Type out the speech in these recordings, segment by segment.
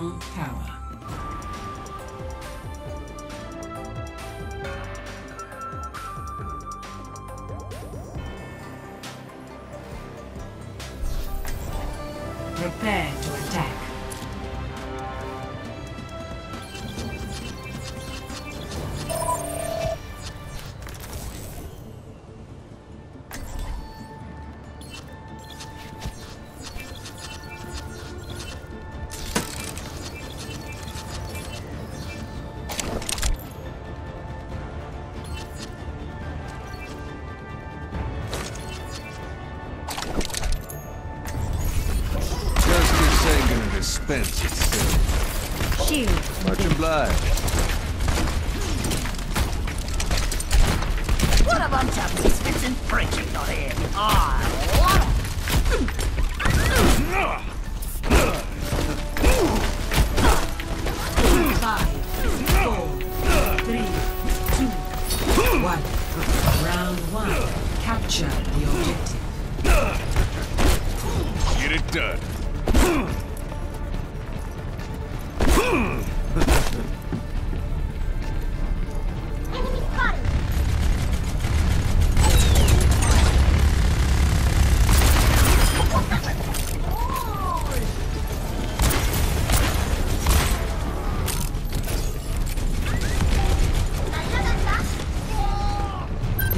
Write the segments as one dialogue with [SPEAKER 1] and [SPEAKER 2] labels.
[SPEAKER 1] strong. Prepare
[SPEAKER 2] Shield.
[SPEAKER 3] Much obliged.
[SPEAKER 4] What of misfits and freaks you got here.
[SPEAKER 1] Ah, I.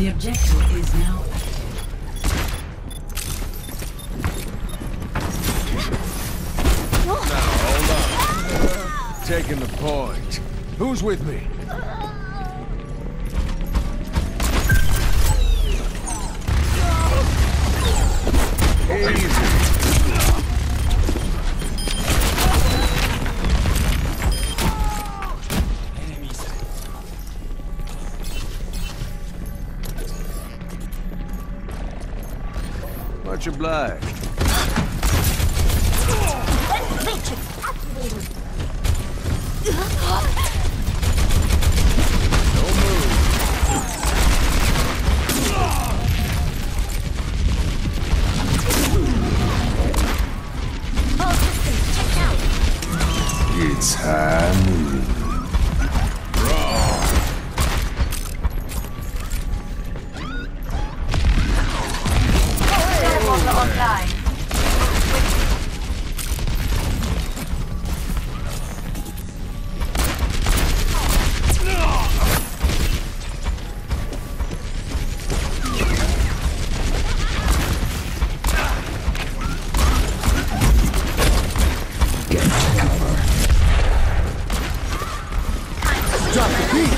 [SPEAKER 1] The objective is now active.
[SPEAKER 3] Now, hold on. Taking the point. Who's with me? Easy. Much obliged.
[SPEAKER 4] Matrix activated.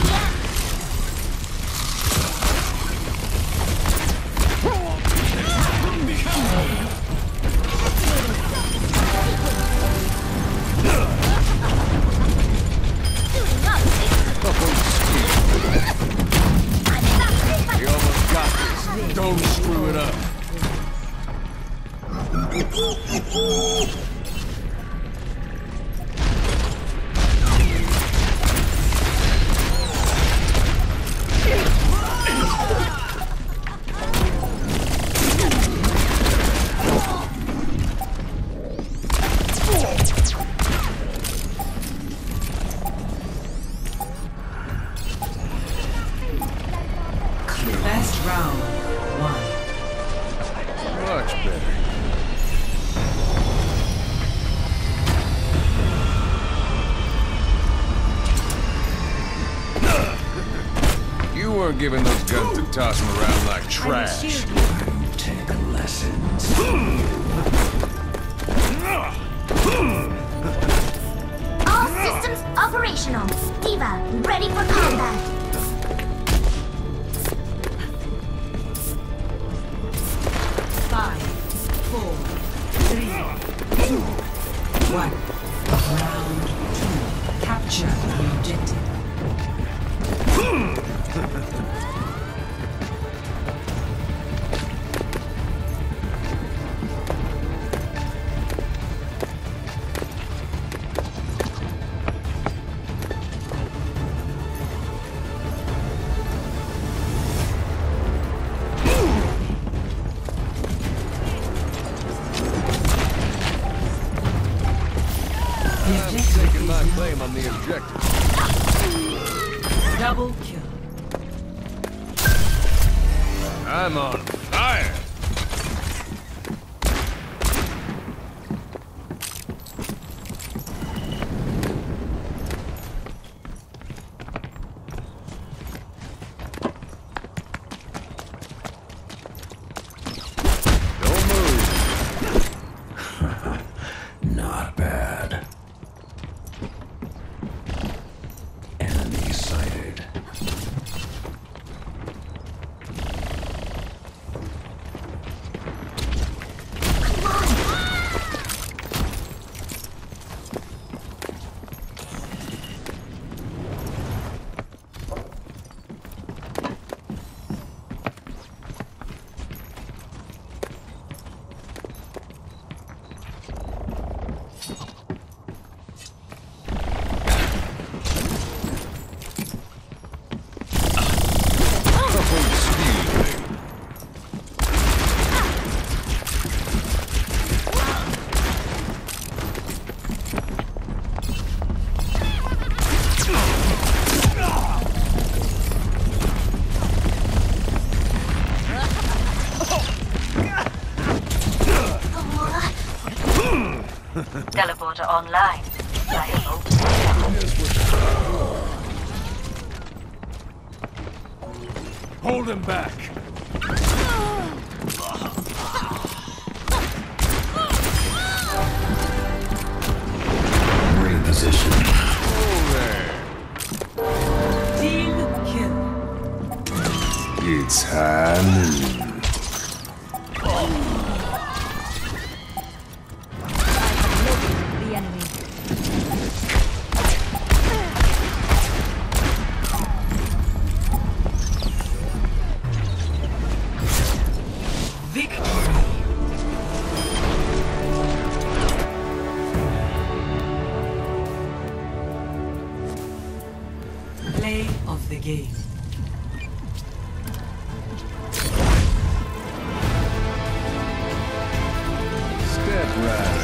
[SPEAKER 3] The
[SPEAKER 1] round. One.
[SPEAKER 3] Much better. You weren't giving those guns to toss them around like trash.
[SPEAKER 1] Take lessons.
[SPEAKER 4] All systems operational. D.Va, ready for combat.
[SPEAKER 3] Claim on the objective.
[SPEAKER 1] Double kill.
[SPEAKER 3] I'm on fire.
[SPEAKER 4] Teleporter online.
[SPEAKER 3] Hold him back.
[SPEAKER 1] game. Step right.